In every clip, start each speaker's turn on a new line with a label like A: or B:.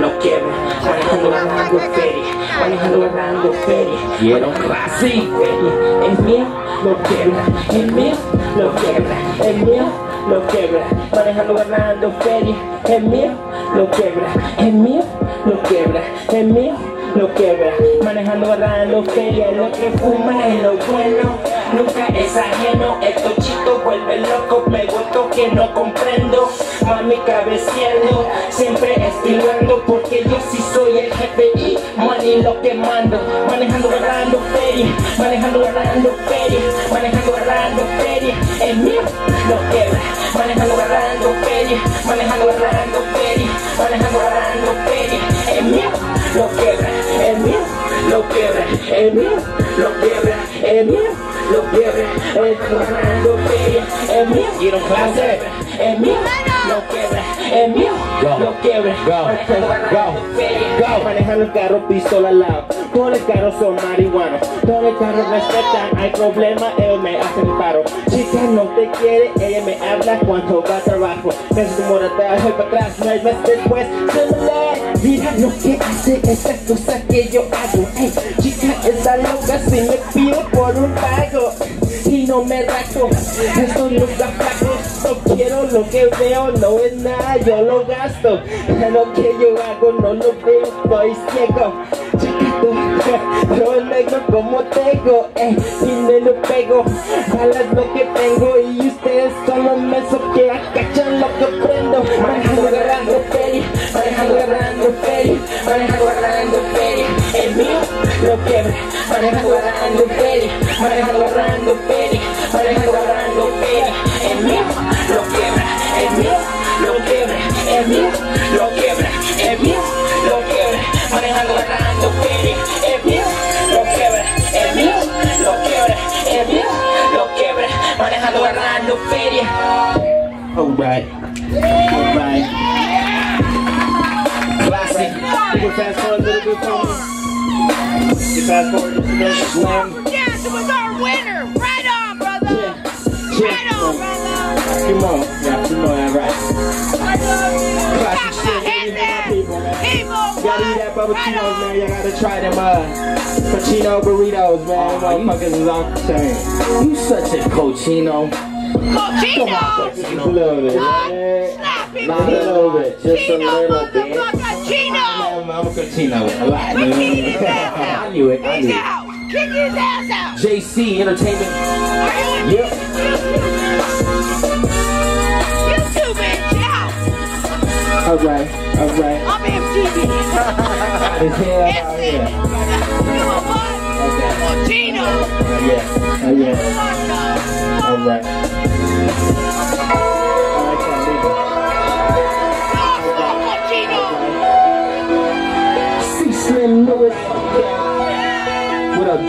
A: lo quiebra. Manejando ganando feria, manejando ganando feria. Quiero clase, feria. Es mío, lo quiebra. Es mío, lo quiebra. Es mío, lo quiebra. Manejando ganando feria. Es mío, lo quiebra. Es mío, lo quiebra. Es mío lo quiebra, manejando agarrando feria, lo que fuma es lo bueno, nunca es ajeno, el tochito vuelve loco, me vuelto que no comprendo, mami cabeceando, siempre esquivando, porque yo sí soy el jefe y money lo que mando, manejando agarrando feria, manejando agarrando feria, manejando agarrando feria, el mío lo quiebra, manejando agarrando feria, manejando agarrando feria, manejando agarrando feria, el mío lo lo quiebra, el mío lo quiebra, el mío lo quiebra, el ganando feria, el mío
B: Quiero clase.
A: El mío lo quiebra, el mío lo quiebra,
B: Go.
A: manejando el carro pistola al lado, todos los carros son marihuanos, todos los carros respetan, hay problema, ellos me hacen paro, chica no te quiere, ella me habla cuando va a trabajo, me hace como atrás, voy para atrás, no hay más después, mira lo que hace esa cosa que yo hago, chica esa loca si me pido por un pago, y no me rajo, esto nunca flaco, no quiero lo que veo, no es nada, yo lo gasto, lo que yo hago no lo veo, estoy ciego, chiquito, yo negro como tengo, eh, y me lo pego, balas lo que tengo, y ustedes son los mesos que acachan lo que prendo, manejando agarrando feria, manejando agarrando feria, manejando agarrando feria, el mío lo quiebra, manejando agarrando feria, manejando agarrando feria, manejando agarrando feria, Alright, alright. Classic. You can fast forward a little bit for me. You fast forward to the slam.
C: Yes, it was our winner. Right on, brother. Right on, brother.
A: Come on, yeah, come on, alright. Classic shit,
C: Hit
A: baby, my people, man.
C: that. People,
A: Gotta eat that
C: what?
A: bubba man. Y'all gotta try them, uh, Pacino burritos, man.
B: Aw, you-
A: Motherfuckers is off the chain.
B: You such a cochino.
C: Cochino.
A: Just a little bit, man.
C: Slap him.
B: Not a little bit, just a little bit. I'm, a cochino a lot,
C: Kick
B: man.
C: his ass
B: I knew it. I knew it.
C: out. Kick his ass out.
B: JC Entertainment.
C: Are you
B: Yep.
C: YouTube bitch out.
A: Alright, alright.
C: I'm MTV.
B: Hell
C: That's it. You know what? Cochino.
A: Oh, yeah, oh, yeah. Alright. Lewis. What up?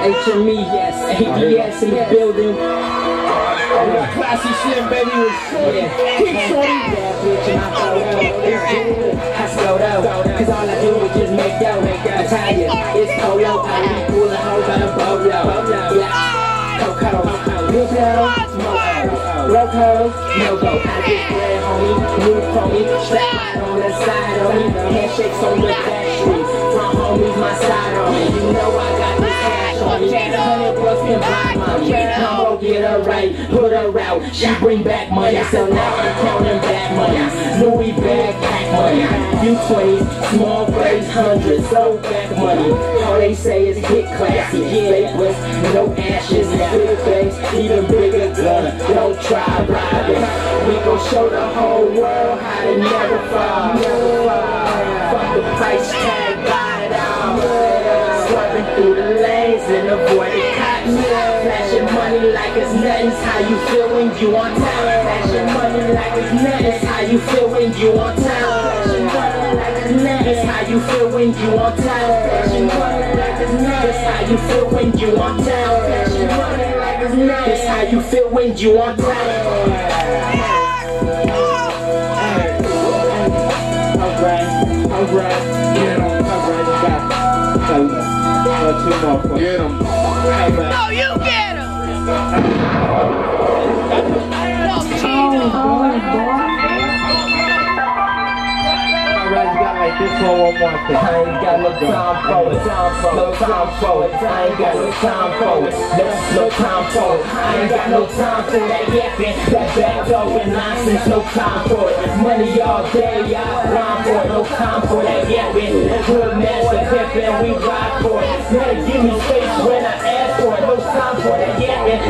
A: HME, yes. ADS in the building. Classy Slim, baby? Yeah. Photo. I slow down. Cause all I do is just make dough. Italian. It's polo. I be cool and hoes on a. Yeah. Coco. Blue pill. Smoke. Locos. No go. I get bread, homie. New homie. Strap on the side me. Handshakes on the back streets. My homies, my side Hundred bucks can buy mommy. Come go get her right, put her out. She bring back money, so now I'm counting back money. Louis bag, pack money. You twenties, small braids, hundreds, so back money. All they say is hit classy, faceless, no ashes, big face, even bigger gun. Don't try robbing. We gon' show the whole world how to. Never fall. Money like it's nothing. It's how you feel when you on time. Flashing money like it's nothing. It's how you feel when you on time. Flashing money like it's nothing. It's how you feel when you on time. Flashing money like it's nothing. It's how you feel when you on time. Flashing money like it's nothing. It's how you feel when you on time. Alright, alright, get 'em, alright, got uh, two more
B: Get him.
C: No, you get him.
A: I ain't got no time for it, time for it, no time for it. I ain't got no time for it, no, no time for it. I ain't got no time for that yapping, that backdoor and nonsense, no time for it. Money all day, I grind for it, no time for that yapping. Good master pimpin', we ride for it. Gotta give me space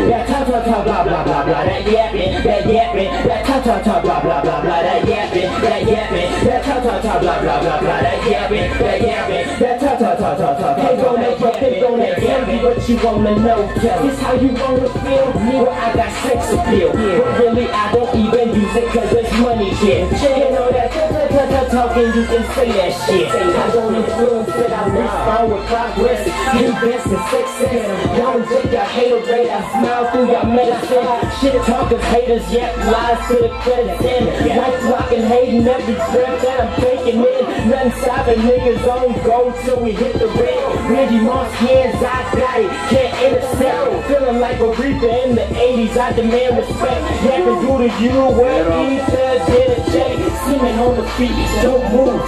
A: That ta ta ta blah blah blah blah, that yapping, that yapping, that ta ta ta blah blah blah blah, that yapping, that yapping, that ta ta ta blah blah blah blah, that yapping, that yapping, that ta ta ta ta ta. Hey, go that yapping, go that yapping, what you wanna know? This how you wanna feel? Well, I got sex appeal, but really I don't even use it 'cause it's money shit. You know that ta ta ta ta talking, you can say that shit. I don't influence it, I respond with progress. Invest in success. Don't take your hater rate, I smile through your medicine. Shit talkers, haters, yep, lies to the credit in. Life rocking, hating every breath that I'm taking in. Nothing stopping niggas on go till we hit the red. Reggie Moss hands, I got it, can't intercept. Feeling like a reaper in the 80s, I demand respect. Yeah, can do to you what he said, did a J. Semen on the feet, don't move.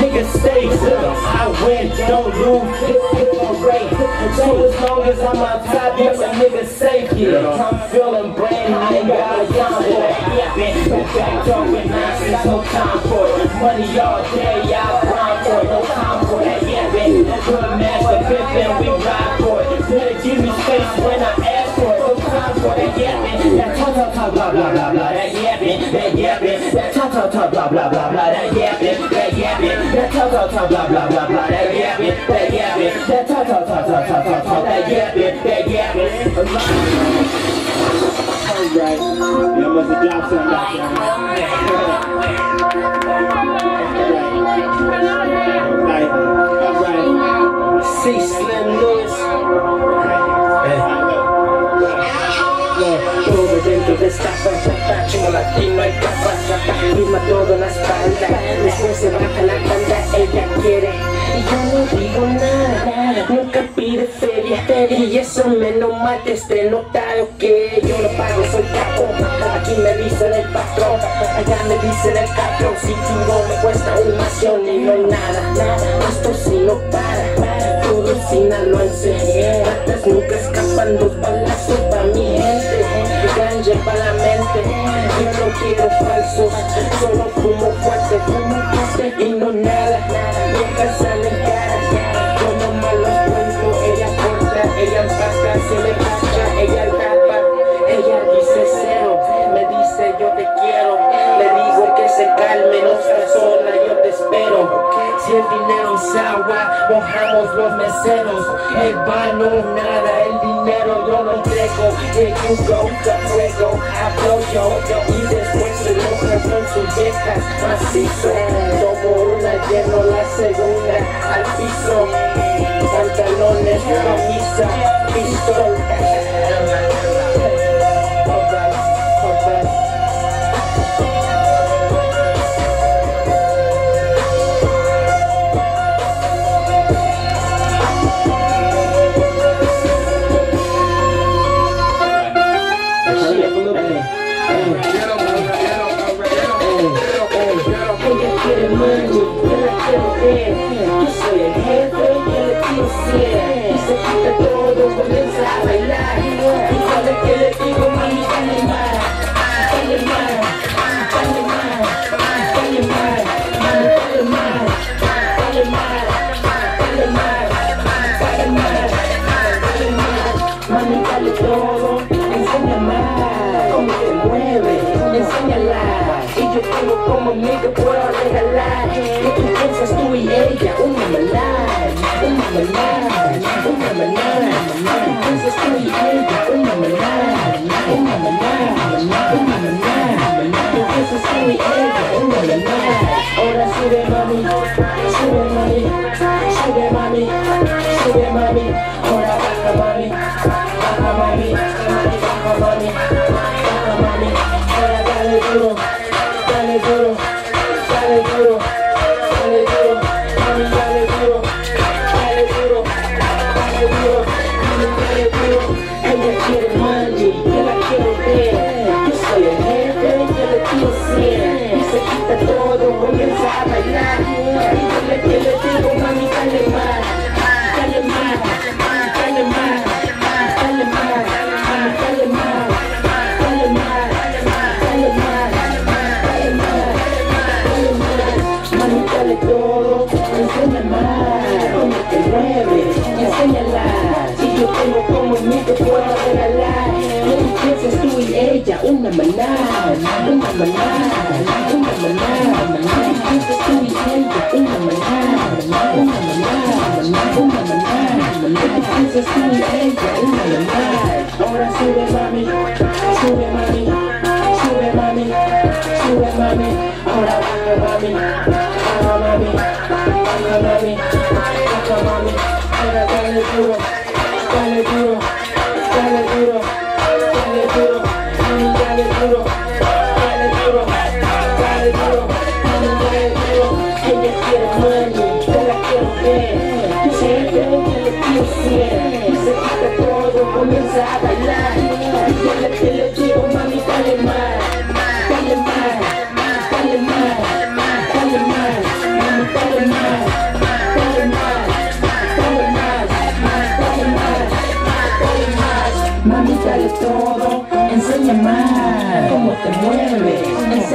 A: Niggas stay still, I win, don't lose. It's it's alright. So as long as I'm on top, yes, a nigga safe here. I'm feeling brand, I ain't got a dime for it. Yeah, been back over nonsense, no time for it. Money all day, I grind for it, no time for that. Yeah, been good master pimpin', we ride for it. Better give me space when I ask for it, no time for that. Yeah, been that ta ta ta blah blah blah blah, that yeah, been that yeah, been that ta ta ta blah blah blah blah, ta ta blah blah blah blah, that yeah, been that yeah, been that ta ta ta ta ta ta ta, that yeah, been that yeah, been.
B: Alright. Y'all must have dropped something
A: y yo no digo nada Nunca pide feria Y eso me lo mate Este notado que yo lo pago Soy capo Aquí me dicen el patrón Allá me dicen el capo Si tú no me cuesta un mación Y no nada Esto sí no para Todo sinaloense Ratas nunca escapan Dos balazos pa' mi gente Ganja pa' la mente Y no quiero falsos Solo Fumo fuerte y no nada Nunca sale cara Yo no malos cuento Ella corta, ella empasta Se le cacha, ella tapa. Ella dice cero Me dice yo te quiero. Le digo que se calme No seas sola, yo te espero. Si el dinero es agua Mojamos los meseros. El vano nada dinero yo lo entrego. Yeah, you go, te fuego Hablo yo Y después se enoja con sus viejas Macizo Tomo una, lleno la segunda Al piso. Pantalones, camisa, pistol como amigo, puedo regalar. ¿Qué tú piensas tú y ella? Una malada, una malada, una malada. ¿Qué piensas tú y ella? Una malada, una malada, una malada. ¿Qué piensas tú y ella? Una malada. Ahora sube mami, sube mami, sube mami, sube mami. a bailar Y yo le, le digo, mami, dale más Dale más, dale más Dale más, dale más Dale más, dale más Dale más, Mami, dale todo Enseña más Cómo te mueves, enséñala Si yo tengo como mí te puedo regalar No pienses tú y ella, una maná Una maná tú y ella, una maná. Ahora sube mami,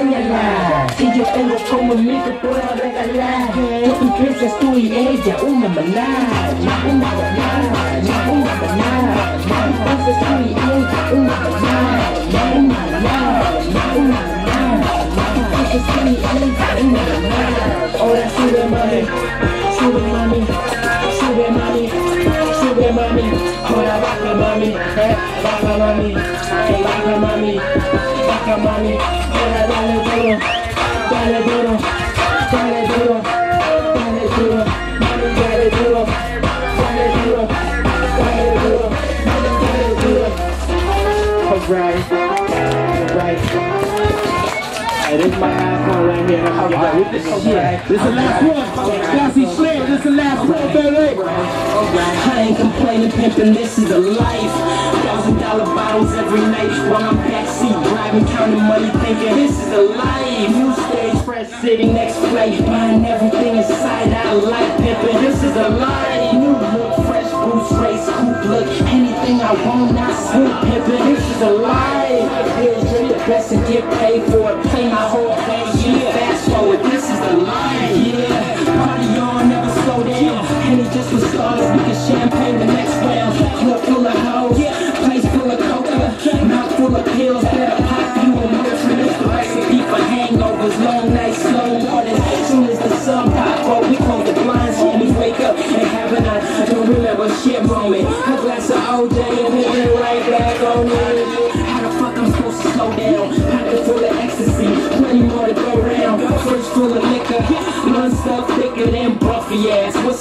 A: si yo tengo como mí te puedo regalar, no piensas tú y ella, una maná, una maná, una maná, entonces tú y ella, una maná, una maná, una maná, entonces tú y ella, una maná, ahora sube mami, sube mami, sube mami, sube mami, ahora baja mami, eh, baja mami, eh, baja mami, baja mami, ahora dale duro, dale duro, dale duro, mami dale duro, dale duro, dale duro, mami dale duro. Alright, alright.
B: This is my last one right here. Get
A: This is.
B: The last one. Classy is the last baby.
A: I ain't complaining, pimping, this is a life. Thousand dollar bottles every night while I'm backseat driving, counting money, thinking this is a life. New stage, fresh city, next flight, buying everything inside I like pimping. This is a life. New look, fresh boots, race, coupe look, anything I want, I swoop pimping. This is a life. Drink the best and get paid for it. Play my whole day, yeah. Fast forward, this is the life. Yeah,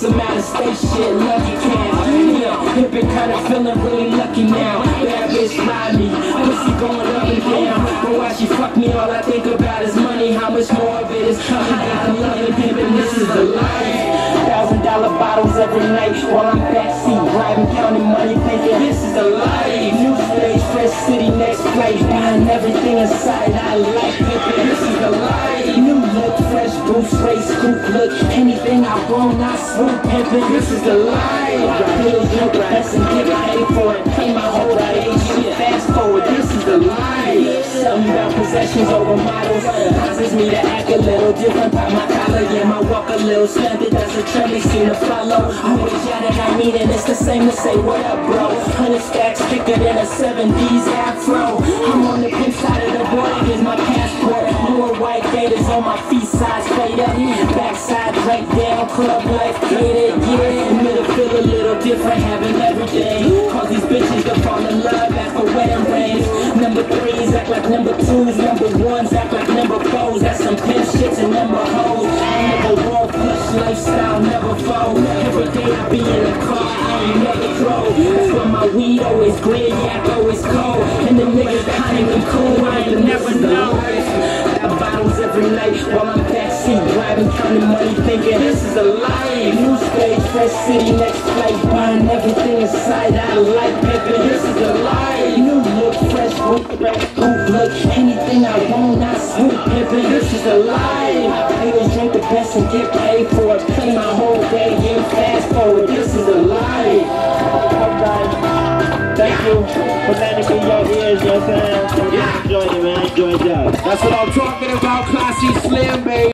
A: What's the matter? Stay shit, lucky cat. Yeah, hip and kinda feeling really lucky now. Bad bitch ride me, pussy going up and down. But why she fuck me? All I think about is money. How much more of it is coming? I love it, pimpin', this is the life. Thousand dollar bottles every night while I'm backseat driving, counting money, thinking this is the life. New stage, fresh city, next flight, buying everything inside. I like pimpin', this is the life. Look, anything I want, I swoop pimpin', this is the life. Bills drink the best and get paid for it. Pay my whole shit, fast forward, this is the life. Something about possessions over models causes me to act a little different. Pop my collar, yeah, my walk a little slanted. That's a trend they seem to follow. Always yeah that I need and it's the same to say what up, bro. Hundred stacks thicker than a 70s afro. I'm on the pimp side of the border, here's my passport. Newer white gators on my feet Backside draped down, club life gated, yeah. Middle feel a little different, having everything. Cause these bitches to fall in love after wedding rings. Number threes act like number twos, number ones act like number fours. That's some pimp shits and number hoes. Never walk, push lifestyle, never. Every day I be in the car, I ain't never drove. That's why my weed always green, yak always cold. And the niggas kind even cool, I ain't never know. Got bottles every night while I'm backseat driving, counting money, thinking this is a life. New stage, fresh city, next flight, buying everything inside. I like pimping, this is a life. New look, fresh boot, fresh look, anything I want, I swoop pimping, this is a life. Haters drink the best and get paid for it. Play my whole day, yeah, fast forward, this is a life.
B: Alright. Thank you for letting me in your ears, you know what I'm saying? Enjoy it, man. Enjoy it.
D: That's what I'm talking about, Classy Slim, baby.